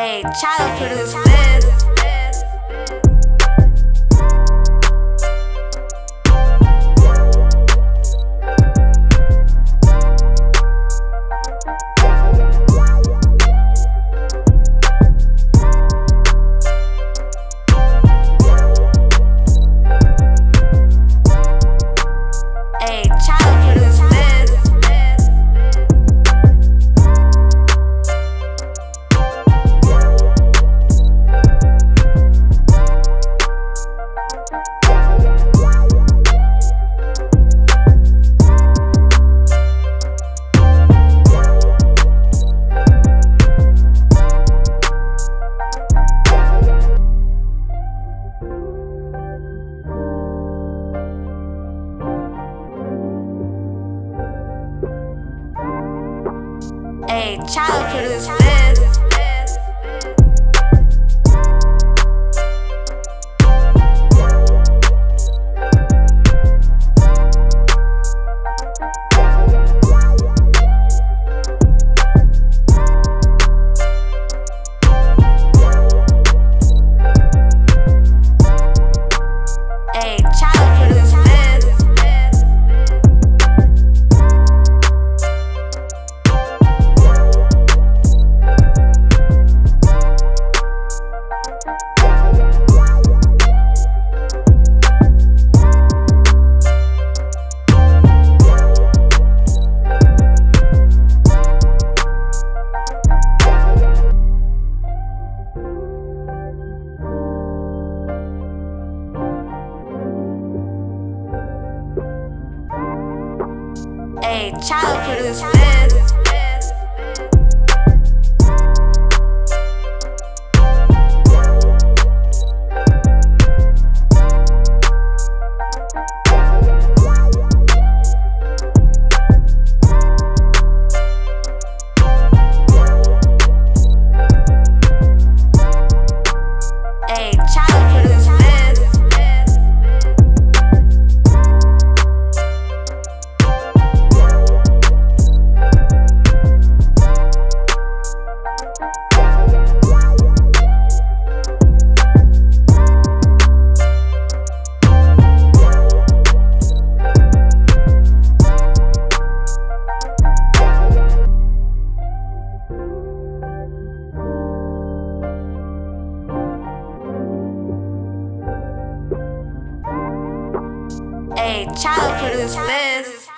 Hey, child produce this. Hey, child produce Hey, child produce this. Hey, child produce this.